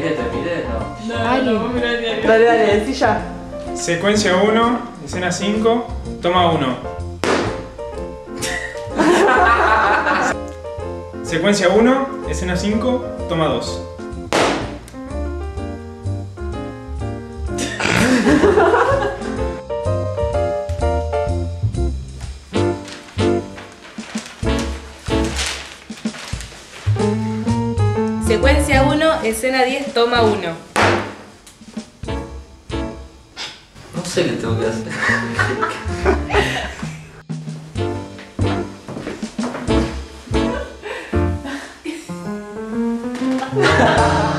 vení. vos mirá el diario. Dale, dale, decí ya. Secuencia 1, escena 5, toma 1. Secuencia 1, escena 5, toma 2. Secuencia 1, escena 10, toma 1. No sé qué tengo que hacer.